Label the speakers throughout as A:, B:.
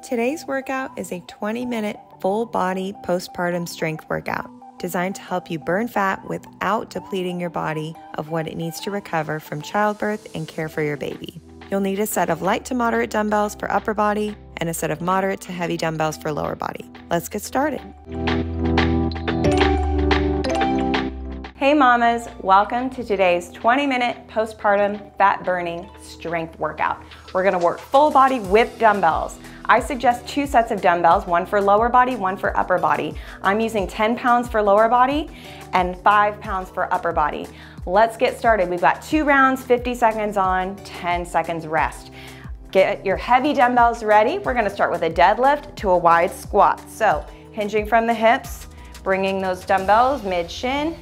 A: Today's workout is a 20 minute full body postpartum strength workout designed to help you burn fat without depleting your body of what it needs to recover from childbirth and care for your baby. You'll need a set of light to moderate dumbbells for upper body and a set of moderate to heavy dumbbells for lower body. Let's get started. Hey mamas, welcome to today's 20 minute postpartum fat burning strength workout. We're gonna work full body with dumbbells. I suggest two sets of dumbbells, one for lower body, one for upper body. I'm using 10 pounds for lower body and five pounds for upper body. Let's get started. We've got two rounds, 50 seconds on, 10 seconds rest. Get your heavy dumbbells ready. We're gonna start with a deadlift to a wide squat. So hinging from the hips, bringing those dumbbells mid-shin,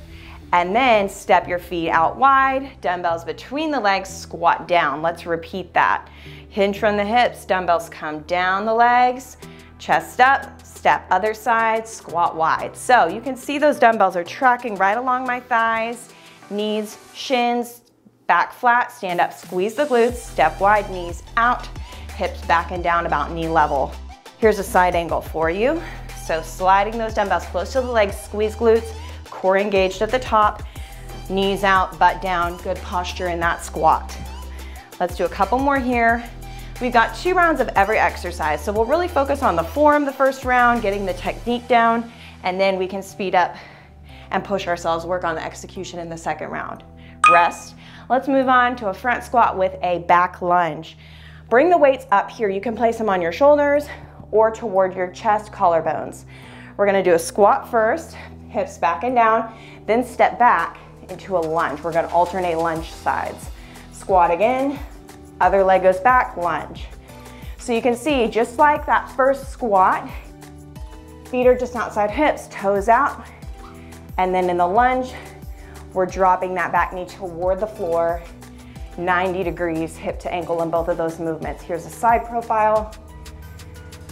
A: and then step your feet out wide, dumbbells between the legs, squat down. Let's repeat that. Hinge from the hips, dumbbells come down the legs, chest up, step other side, squat wide. So you can see those dumbbells are tracking right along my thighs, knees, shins, back flat, stand up, squeeze the glutes, step wide, knees out, hips back and down about knee level. Here's a side angle for you. So sliding those dumbbells close to the legs, squeeze glutes, core engaged at the top, knees out, butt down, good posture in that squat. Let's do a couple more here. We've got two rounds of every exercise, so we'll really focus on the form the first round, getting the technique down, and then we can speed up and push ourselves, work on the execution in the second round. Rest. Let's move on to a front squat with a back lunge. Bring the weights up here. You can place them on your shoulders or toward your chest collarbones. We're gonna do a squat first, hips back and down, then step back into a lunge. We're gonna alternate lunge sides. Squat again, other leg goes back, lunge. So you can see, just like that first squat, feet are just outside hips, toes out, and then in the lunge, we're dropping that back knee toward the floor, 90 degrees, hip to ankle in both of those movements. Here's a side profile.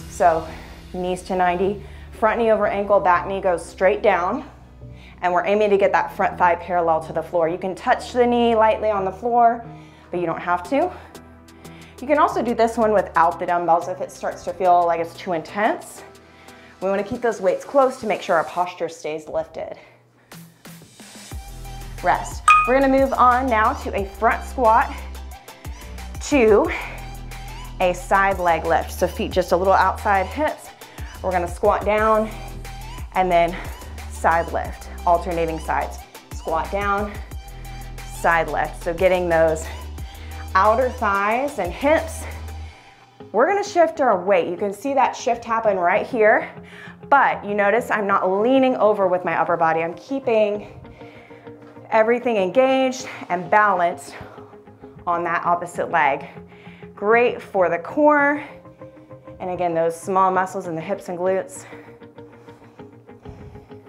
A: So knees to 90, Front knee over ankle, back knee goes straight down. And we're aiming to get that front thigh parallel to the floor. You can touch the knee lightly on the floor, but you don't have to. You can also do this one without the dumbbells if it starts to feel like it's too intense. We wanna keep those weights close to make sure our posture stays lifted. Rest. We're gonna move on now to a front squat to a side leg lift. So feet just a little outside hips, we're gonna squat down and then side lift, alternating sides. Squat down, side lift. So getting those outer thighs and hips. We're gonna shift our weight. You can see that shift happen right here, but you notice I'm not leaning over with my upper body. I'm keeping everything engaged and balanced on that opposite leg. Great for the core, and again, those small muscles in the hips and glutes.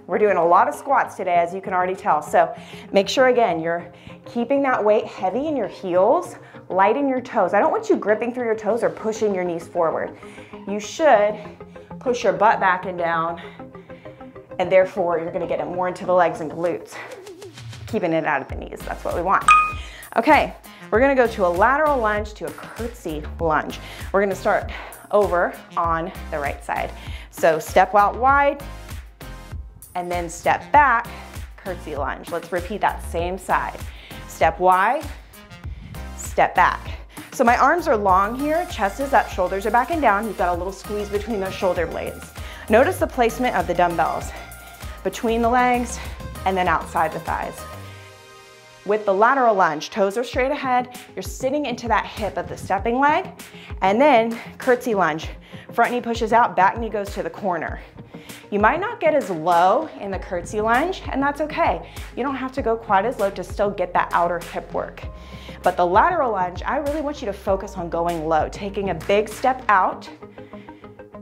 A: We're doing a lot of squats today, as you can already tell. So make sure, again, you're keeping that weight heavy in your heels, light in your toes. I don't want you gripping through your toes or pushing your knees forward. You should push your butt back and down, and therefore you're gonna get it more into the legs and glutes, keeping it out of the knees. That's what we want. Okay, we're gonna go to a lateral lunge to a curtsy lunge. We're gonna start over on the right side. So step out wide and then step back, curtsy lunge. Let's repeat that same side. Step wide, step back. So my arms are long here, chest is up, shoulders are back and down. You've got a little squeeze between those shoulder blades. Notice the placement of the dumbbells between the legs and then outside the thighs. With the lateral lunge, toes are straight ahead, you're sitting into that hip of the stepping leg, and then curtsy lunge. Front knee pushes out, back knee goes to the corner. You might not get as low in the curtsy lunge, and that's okay. You don't have to go quite as low to still get that outer hip work. But the lateral lunge, I really want you to focus on going low, taking a big step out,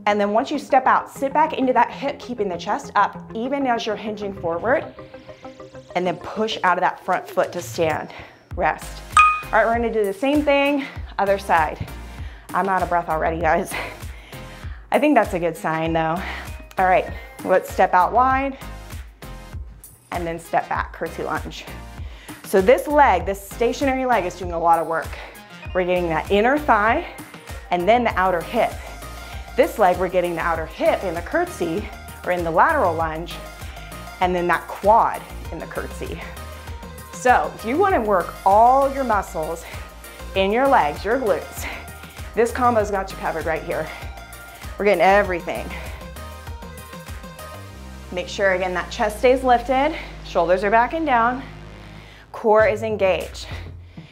A: and then once you step out, sit back into that hip, keeping the chest up, even as you're hinging forward, and then push out of that front foot to stand. Rest. All right, we're gonna do the same thing, other side. I'm out of breath already, guys. I think that's a good sign though. All right, let's step out wide and then step back, curtsy lunge. So this leg, this stationary leg is doing a lot of work. We're getting that inner thigh and then the outer hip. This leg, we're getting the outer hip in the curtsy or in the lateral lunge, and then that quad in the curtsy. So if you wanna work all your muscles in your legs, your glutes, this combo's got you covered right here. We're getting everything. Make sure, again, that chest stays lifted, shoulders are back and down, core is engaged.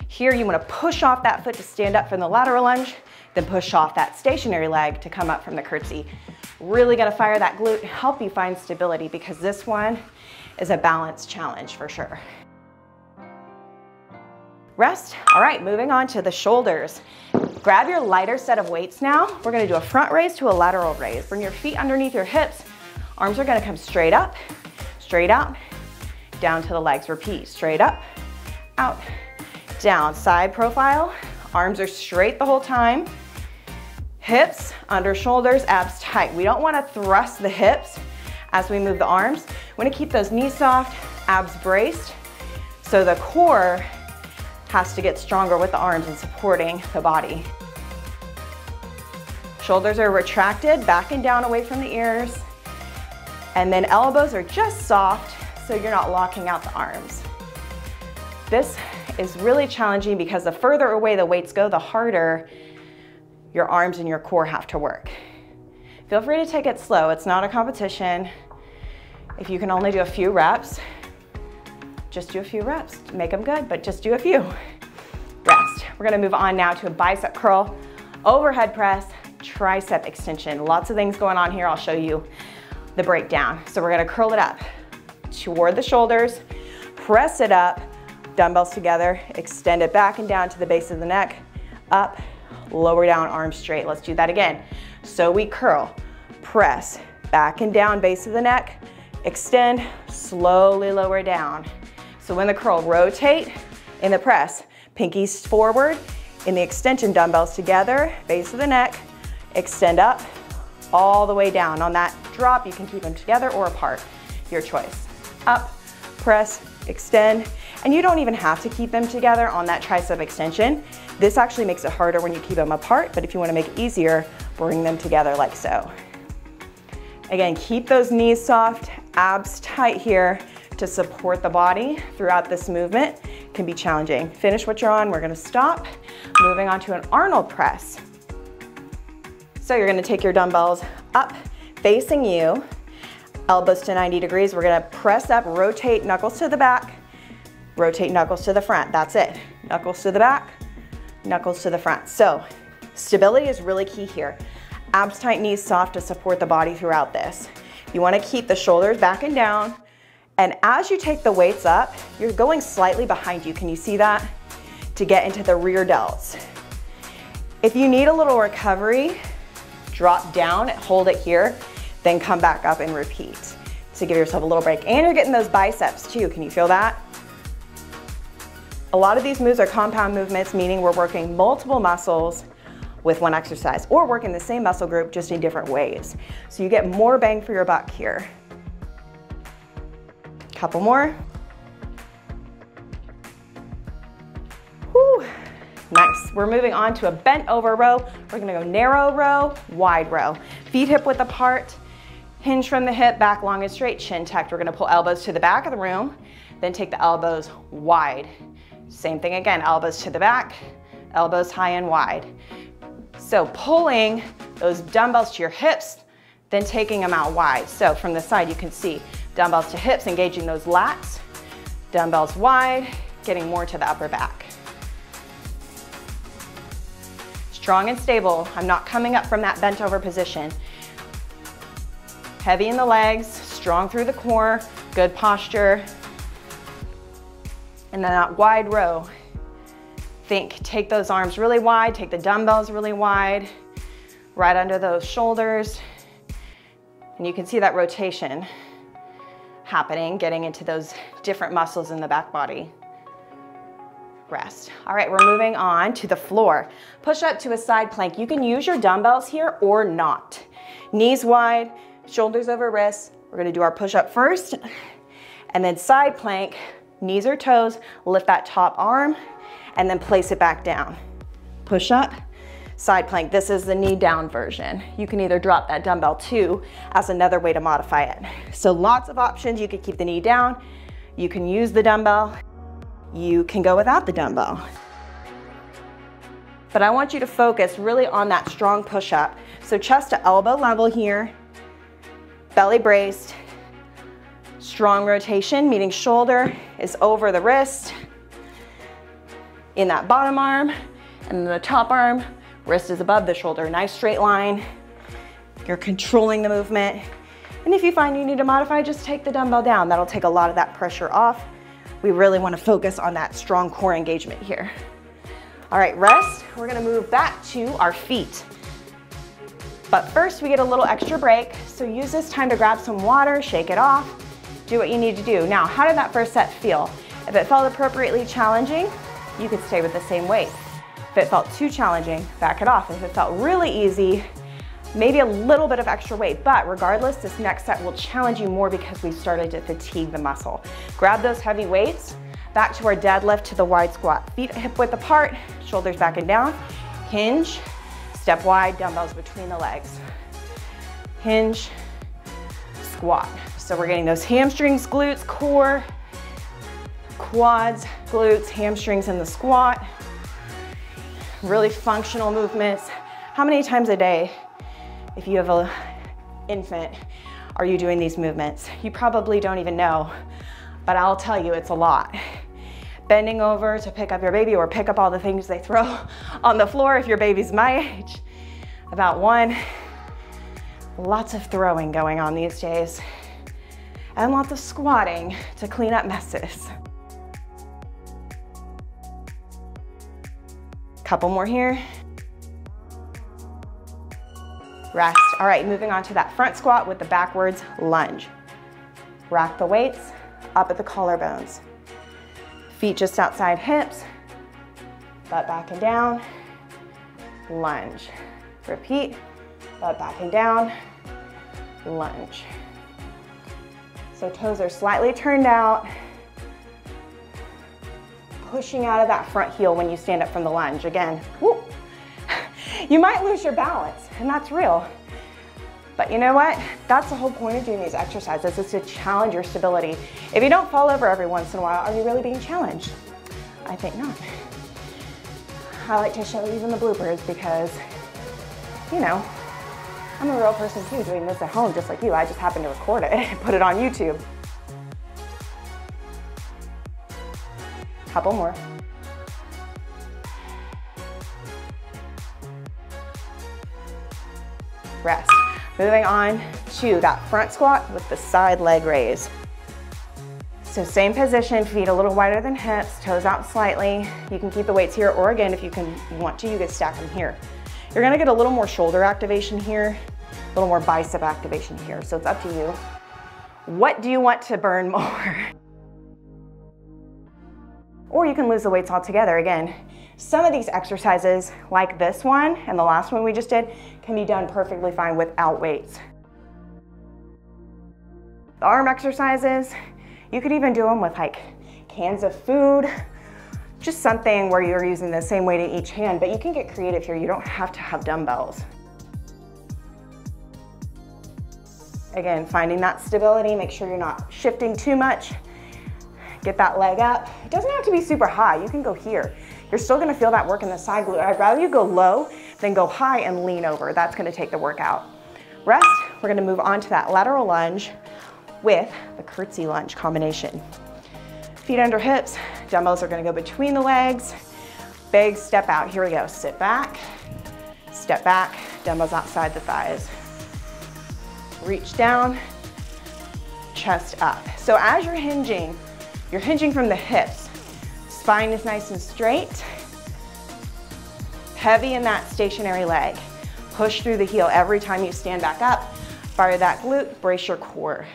A: Here, you wanna push off that foot to stand up from the lateral lunge, then push off that stationary leg to come up from the curtsy. Really gonna fire that glute, help you find stability because this one is a balance challenge for sure. Rest. All right, moving on to the shoulders. Grab your lighter set of weights now. We're gonna do a front raise to a lateral raise. Bring your feet underneath your hips. Arms are gonna come straight up, straight out, down to the legs. Repeat, straight up, out, down. Side profile, arms are straight the whole time. Hips, under shoulders, abs tight. We don't wanna thrust the hips as we move the arms. We wanna keep those knees soft, abs braced, so the core has to get stronger with the arms and supporting the body. Shoulders are retracted, back and down away from the ears. And then elbows are just soft so you're not locking out the arms. This is really challenging because the further away the weights go, the harder your arms and your core have to work. Feel free to take it slow. It's not a competition. If you can only do a few reps, just do a few reps. Make them good, but just do a few. Rest. We're gonna move on now to a bicep curl, overhead press, tricep extension. Lots of things going on here. I'll show you the breakdown. So we're gonna curl it up toward the shoulders, press it up, dumbbells together, extend it back and down to the base of the neck, up, lower down, arms straight. Let's do that again. So we curl, press, back and down, base of the neck, extend, slowly lower down. So when the curl, rotate in the press, pinkies forward, in the extension dumbbells together, base of the neck, extend up, all the way down. On that drop, you can keep them together or apart, your choice. Up, press, extend, and you don't even have to keep them together on that tricep extension. This actually makes it harder when you keep them apart, but if you wanna make it easier, bring them together like so. Again, keep those knees soft, abs tight here, to support the body throughout this movement can be challenging. Finish what you're on, we're gonna stop. Moving on to an Arnold press. So you're gonna take your dumbbells up, facing you, elbows to 90 degrees. We're gonna press up, rotate knuckles to the back, rotate knuckles to the front. That's it. Knuckles to the back, knuckles to the front. So stability is really key here. Abs tight, knees soft to support the body throughout this. You wanna keep the shoulders back and down, and as you take the weights up, you're going slightly behind you. Can you see that? To get into the rear delts. If you need a little recovery, drop down, hold it here, then come back up and repeat to give yourself a little break. And you're getting those biceps too. Can you feel that? A lot of these moves are compound movements, meaning we're working multiple muscles with one exercise or working the same muscle group just in different ways. So you get more bang for your buck here. Couple more. Whew. Nice. We're moving on to a bent over row. We're gonna go narrow row, wide row. Feet hip width apart, hinge from the hip, back long and straight, chin tucked. We're gonna pull elbows to the back of the room, then take the elbows wide. Same thing again, elbows to the back, elbows high and wide. So pulling those dumbbells to your hips, then taking them out wide. So from the side, you can see Dumbbells to hips, engaging those lats. Dumbbells wide, getting more to the upper back. Strong and stable. I'm not coming up from that bent over position. Heavy in the legs, strong through the core, good posture. And then that wide row. Think, take those arms really wide, take the dumbbells really wide, right under those shoulders. And you can see that rotation happening, getting into those different muscles in the back body. Rest. All right, we're moving on to the floor. Push up to a side plank. You can use your dumbbells here or not. Knees wide, shoulders over wrists. We're gonna do our push up first, and then side plank, knees or toes, lift that top arm, and then place it back down. Push up, side plank. This is the knee down version. You can either drop that dumbbell too as another way to modify it. So lots of options. You can keep the knee down. You can use the dumbbell. You can go without the dumbbell. But I want you to focus really on that strong push up. So chest to elbow level here, belly braced, strong rotation, meaning shoulder is over the wrist, in that bottom arm, and the top arm, wrist is above the shoulder. Nice straight line. You're controlling the movement. And if you find you need to modify, just take the dumbbell down. That'll take a lot of that pressure off. We really wanna focus on that strong core engagement here. All right, rest. We're gonna move back to our feet. But first we get a little extra break. So use this time to grab some water, shake it off, do what you need to do. Now, how did that first set feel? If it felt appropriately challenging, you could stay with the same weight. If it felt too challenging, back it off. If it felt really easy, maybe a little bit of extra weight, but regardless, this next set will challenge you more because we've started to fatigue the muscle. Grab those heavy weights, back to our deadlift to the wide squat. Feet hip width apart, shoulders back and down, hinge, step wide, dumbbells between the legs. Hinge, squat. So we're getting those hamstrings, glutes, core, quads, glutes, hamstrings in the squat. Really functional movements. How many times a day, if you have an infant, are you doing these movements? You probably don't even know, but I'll tell you it's a lot. Bending over to pick up your baby or pick up all the things they throw on the floor if your baby's my age. About one. Lots of throwing going on these days and lots of squatting to clean up messes. Couple more here. Rest. All right, moving on to that front squat with the backwards lunge. Rack the weights up at the collarbones. Feet just outside hips, butt back and down, lunge. Repeat, butt back and down, lunge. So toes are slightly turned out, pushing out of that front heel when you stand up from the lunge. Again. You might lose your balance, and that's real. But you know what? That's the whole point of doing these exercises is to challenge your stability. If you don't fall over every once in a while, are you really being challenged? I think not. I like to show even the bloopers because, you know, I'm a real person too doing this at home just like you. I just happen to record it and put it on YouTube. Couple more. Rest. Moving on to that front squat with the side leg raise. So same position, feet a little wider than hips, toes out slightly. You can keep the weights here, or again, if you can you want to, you can stack them here. You're gonna get a little more shoulder activation here, a little more bicep activation here, so it's up to you. What do you want to burn more? or you can lose the weights altogether. Again, some of these exercises, like this one and the last one we just did, can be done perfectly fine without weights. The arm exercises, you could even do them with like cans of food, just something where you're using the same weight in each hand, but you can get creative here. You don't have to have dumbbells. Again, finding that stability, make sure you're not shifting too much. Get that leg up. It doesn't have to be super high. You can go here. You're still gonna feel that work in the side glute. I'd rather you go low than go high and lean over. That's gonna take the workout. Rest, we're gonna move on to that lateral lunge with the curtsy lunge combination. Feet under hips, dumbbells are gonna go between the legs. Big step out, here we go. Sit back, step back, dumbbells outside the thighs. Reach down, chest up. So as you're hinging, you're hinging from the hips. Spine is nice and straight. Heavy in that stationary leg. Push through the heel every time you stand back up. Fire that glute, brace your core.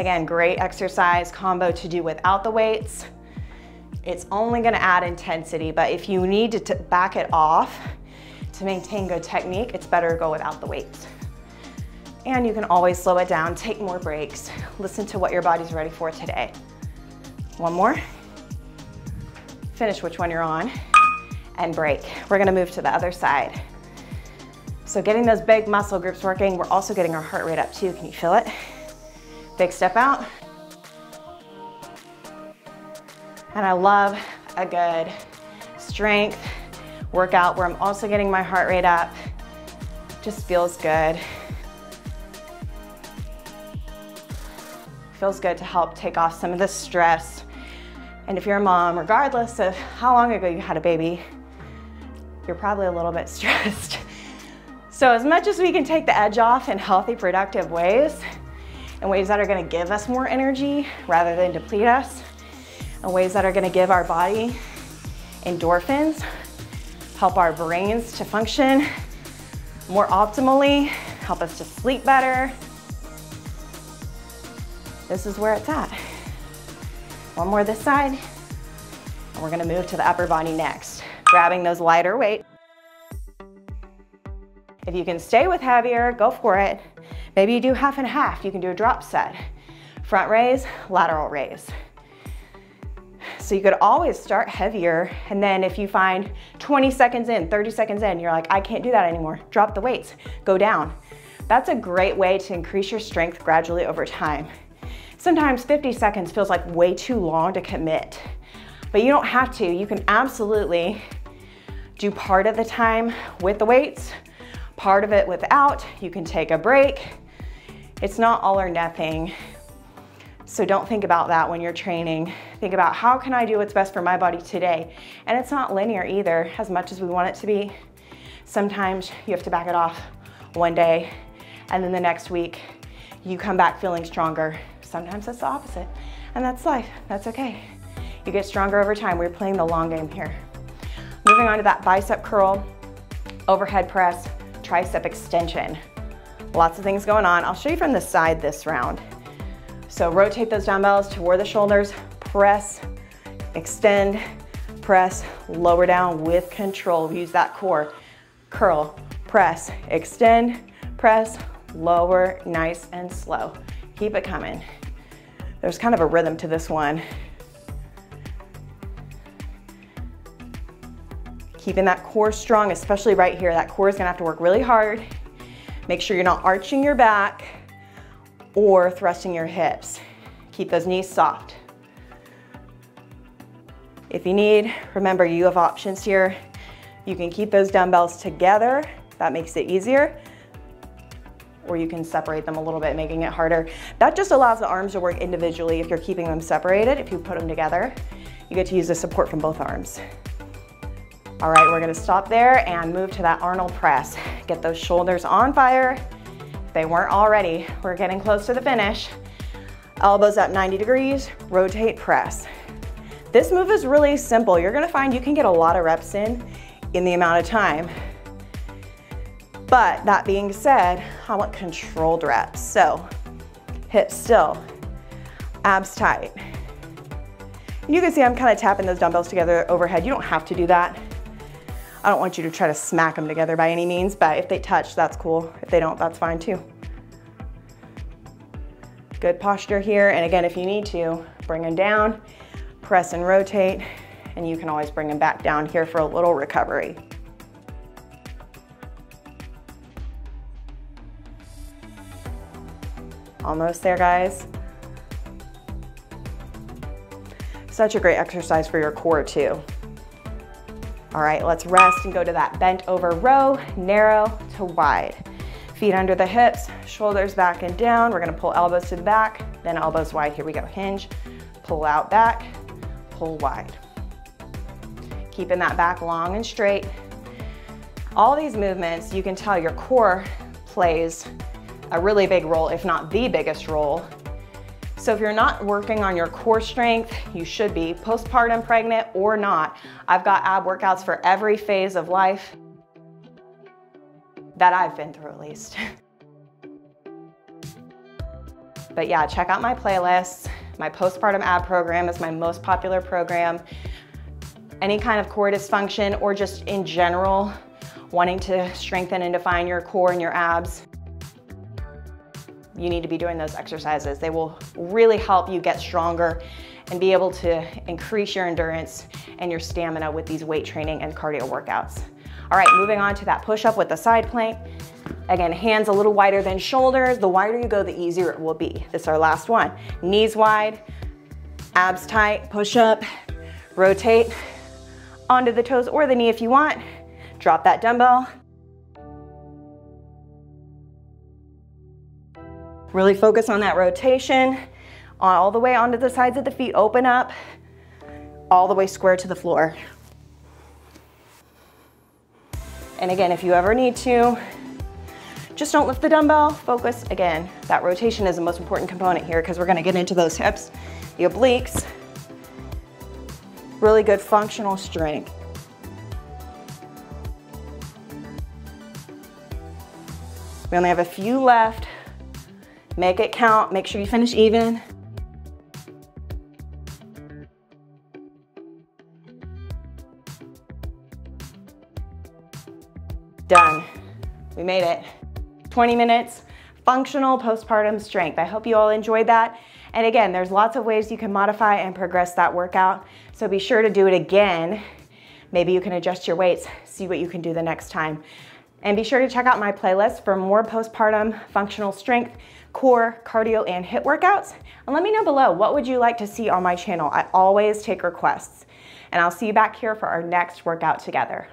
A: Again, great exercise combo to do without the weights. It's only gonna add intensity, but if you need to back it off to maintain good technique, it's better to go without the weights. And you can always slow it down, take more breaks, listen to what your body's ready for today. One more. Finish which one you're on and break. We're gonna move to the other side. So getting those big muscle groups working, we're also getting our heart rate up too. Can you feel it? Big step out. And I love a good strength workout where I'm also getting my heart rate up. Just feels good. Feels good to help take off some of the stress. And if you're a mom, regardless of how long ago you had a baby, you're probably a little bit stressed. So as much as we can take the edge off in healthy, productive ways, in ways that are gonna give us more energy rather than deplete us, in ways that are gonna give our body endorphins, help our brains to function more optimally, help us to sleep better. This is where it's at. One more this side, and we're gonna move to the upper body next, grabbing those lighter weight. If you can stay with heavier, go for it. Maybe you do half and half. You can do a drop set. Front raise, lateral raise. So you could always start heavier. And then if you find 20 seconds in, 30 seconds in, you're like, I can't do that anymore. Drop the weights, go down. That's a great way to increase your strength gradually over time. Sometimes 50 seconds feels like way too long to commit, but you don't have to. You can absolutely do part of the time with the weights, part of it without. You can take a break. It's not all or nothing. So don't think about that when you're training. Think about how can I do what's best for my body today? And it's not linear either, as much as we want it to be. Sometimes you have to back it off one day, and then the next week you come back feeling stronger. Sometimes that's the opposite, and that's life, that's okay. You get stronger over time. We're playing the long game here. Moving on to that bicep curl, overhead press, tricep extension. Lots of things going on. I'll show you from the side this round. So rotate those dumbbells toward the shoulders, press, extend, press, lower down with control. Use that core. Curl, press, extend, press, lower, nice and slow. Keep it coming. There's kind of a rhythm to this one. Keeping that core strong, especially right here. That core is gonna have to work really hard. Make sure you're not arching your back or thrusting your hips. Keep those knees soft. If you need, remember you have options here. You can keep those dumbbells together. That makes it easier. Or you can separate them a little bit, making it harder. That just allows the arms to work individually if you're keeping them separated. If you put them together, you get to use the support from both arms. All right, we're gonna stop there and move to that Arnold press. Get those shoulders on fire. If they weren't already, we're getting close to the finish. Elbows up 90 degrees, rotate, press. This move is really simple. You're gonna find you can get a lot of reps in in the amount of time. But that being said, I want controlled reps. So hips still, abs tight. You can see I'm kind of tapping those dumbbells together overhead. You don't have to do that. I don't want you to try to smack them together by any means, but if they touch, that's cool. If they don't, that's fine too. Good posture here. And again, if you need to, bring them down, press and rotate, and you can always bring them back down here for a little recovery. Almost there, guys. Such a great exercise for your core too. All right, let's rest and go to that bent over row, narrow to wide. Feet under the hips, shoulders back and down. We're gonna pull elbows to the back, then elbows wide. Here we go, hinge, pull out back, pull wide. Keeping that back long and straight. All these movements, you can tell your core plays a really big role, if not the biggest role so if you're not working on your core strength, you should be, postpartum, pregnant, or not. I've got ab workouts for every phase of life that I've been through at least. but yeah, check out my playlists. My postpartum ab program is my most popular program. Any kind of core dysfunction or just in general, wanting to strengthen and define your core and your abs, you need to be doing those exercises. They will really help you get stronger and be able to increase your endurance and your stamina with these weight training and cardio workouts. All right, moving on to that push up with the side plank. Again, hands a little wider than shoulders. The wider you go, the easier it will be. This is our last one. Knees wide, abs tight, push up, rotate onto the toes or the knee if you want. Drop that dumbbell. Really focus on that rotation all the way onto the sides of the feet. Open up, all the way square to the floor. And again, if you ever need to, just don't lift the dumbbell, focus. Again, that rotation is the most important component here because we're gonna get into those hips, the obliques. Really good functional strength. We only have a few left. Make it count, make sure you finish even. Done. We made it. 20 minutes, functional postpartum strength. I hope you all enjoyed that. And again, there's lots of ways you can modify and progress that workout. So be sure to do it again. Maybe you can adjust your weights, see what you can do the next time. And be sure to check out my playlist for more postpartum functional strength, core, cardio, and HIIT workouts. And let me know below, what would you like to see on my channel? I always take requests. And I'll see you back here for our next workout together.